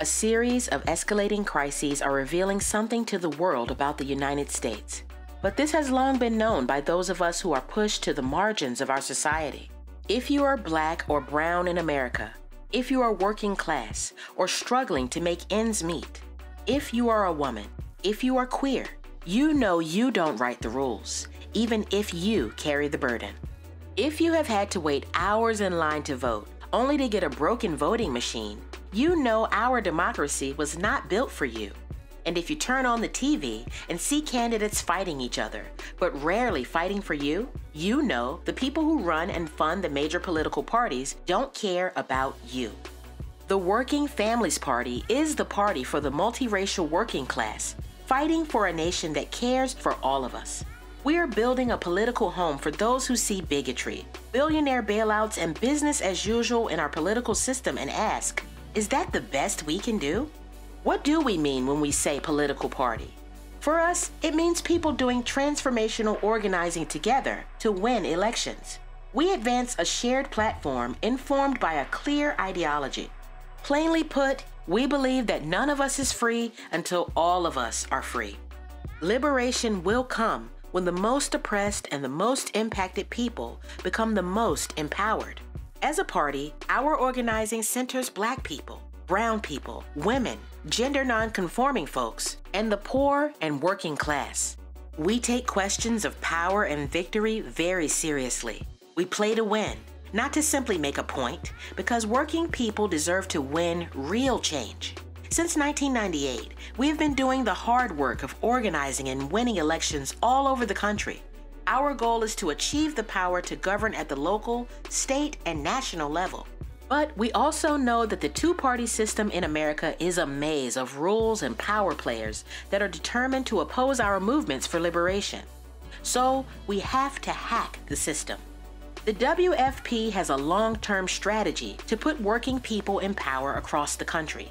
A series of escalating crises are revealing something to the world about the United States. But this has long been known by those of us who are pushed to the margins of our society. If you are black or brown in America, if you are working class or struggling to make ends meet, if you are a woman, if you are queer, you know you don't write the rules, even if you carry the burden. If you have had to wait hours in line to vote, only to get a broken voting machine, you know our democracy was not built for you. And if you turn on the TV and see candidates fighting each other, but rarely fighting for you, you know the people who run and fund the major political parties don't care about you. The Working Families Party is the party for the multiracial working class, fighting for a nation that cares for all of us. We are building a political home for those who see bigotry, billionaire bailouts, and business as usual in our political system and ask, is that the best we can do? What do we mean when we say political party? For us, it means people doing transformational organizing together to win elections. We advance a shared platform informed by a clear ideology. Plainly put, we believe that none of us is free until all of us are free. Liberation will come when the most oppressed and the most impacted people become the most empowered. As a party, our organizing centers black people, brown people, women, gender non-conforming folks, and the poor and working class. We take questions of power and victory very seriously. We play to win, not to simply make a point, because working people deserve to win real change. Since 1998, we have been doing the hard work of organizing and winning elections all over the country. Our goal is to achieve the power to govern at the local, state, and national level. But we also know that the two party system in America is a maze of rules and power players that are determined to oppose our movements for liberation. So we have to hack the system. The WFP has a long term strategy to put working people in power across the country.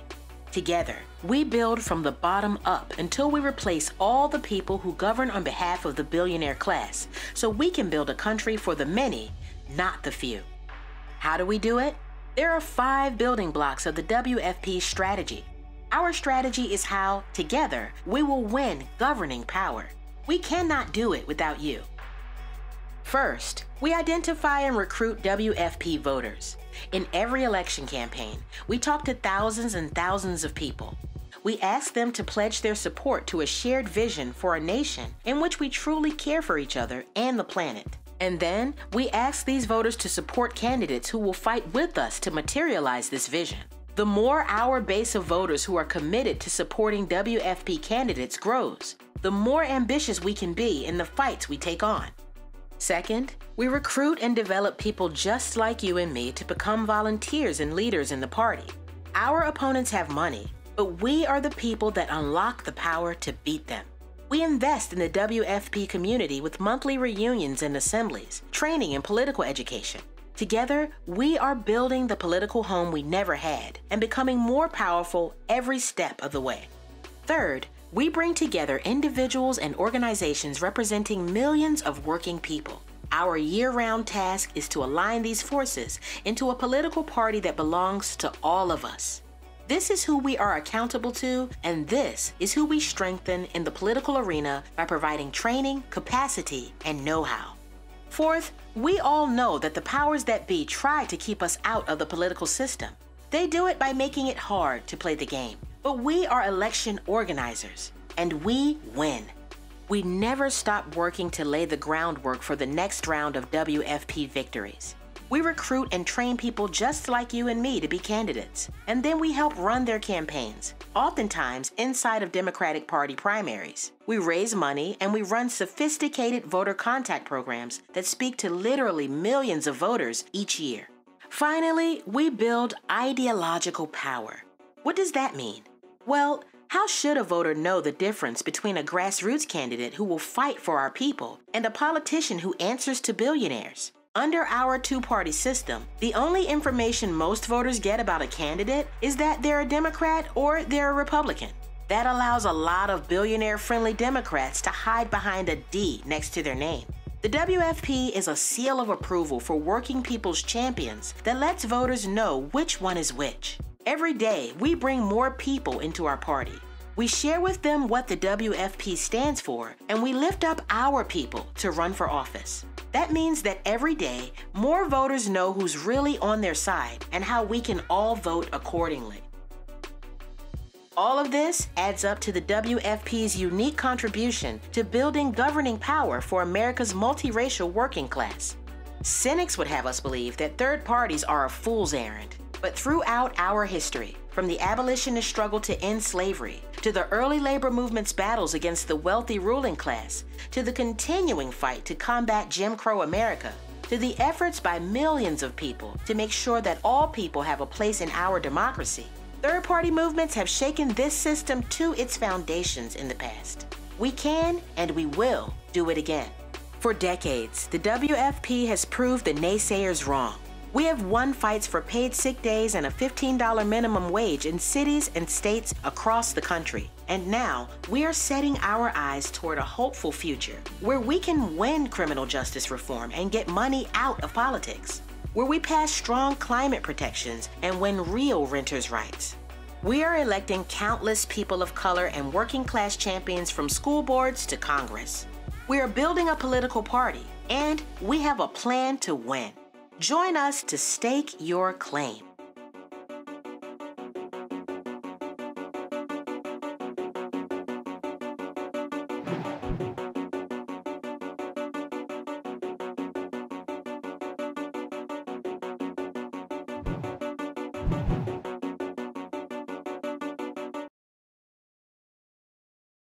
Together, we build from the bottom up until we replace all the people who govern on behalf of the billionaire class so we can build a country for the many, not the few. How do we do it? There are five building blocks of the WFP strategy. Our strategy is how, together, we will win governing power. We cannot do it without you. First, we identify and recruit WFP voters. In every election campaign, we talk to thousands and thousands of people. We ask them to pledge their support to a shared vision for a nation in which we truly care for each other and the planet. And then we ask these voters to support candidates who will fight with us to materialize this vision. The more our base of voters who are committed to supporting WFP candidates grows, the more ambitious we can be in the fights we take on. Second, we recruit and develop people just like you and me to become volunteers and leaders in the party. Our opponents have money, but we are the people that unlock the power to beat them. We invest in the WFP community with monthly reunions and assemblies, training and political education. Together, we are building the political home we never had and becoming more powerful every step of the way. Third, we bring together individuals and organizations representing millions of working people. Our year round task is to align these forces into a political party that belongs to all of us. This is who we are accountable to, and this is who we strengthen in the political arena by providing training, capacity, and know how. Fourth, we all know that the powers that be try to keep us out of the political system. They do it by making it hard to play the game. But we are election organizers, and we win. We never stop working to lay the groundwork for the next round of WFP victories. We recruit and train people just like you and me to be candidates, and then we help run their campaigns, oftentimes inside of Democratic Party primaries. We raise money and we run sophisticated voter contact programs that speak to literally millions of voters each year. Finally, we build ideological power. What does that mean? Well, how should a voter know the difference between a grassroots candidate who will fight for our people and a politician who answers to billionaires? Under our two party system, the only information most voters get about a candidate is that they're a Democrat or they're a Republican. That allows a lot of billionaire friendly Democrats to hide behind a D next to their name. The WFP is a seal of approval for working people's champions that lets voters know which one is which. Every day, we bring more people into our party. We share with them what the WFP stands for, and we lift up our people to run for office. That means that every day, more voters know who's really on their side and how we can all vote accordingly. All of this adds up to the WFP's unique contribution to building governing power for America's multiracial working class. Cynics would have us believe that third parties are a fool's errand. But throughout our history, from the abolitionist struggle to end slavery, to the early labor movement's battles against the wealthy ruling class, to the continuing fight to combat Jim Crow America, to the efforts by millions of people to make sure that all people have a place in our democracy, third party movements have shaken this system to its foundations in the past. We can and we will do it again. For decades, the WFP has proved the naysayers wrong. We have won fights for paid sick days and a $15 minimum wage in cities and states across the country. And now, we are setting our eyes toward a hopeful future where we can win criminal justice reform and get money out of politics, where we pass strong climate protections and win real renters' rights. We are electing countless people of color and working class champions from school boards to Congress. We are building a political party, and we have a plan to win. Join us to stake your claim.